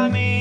I mean.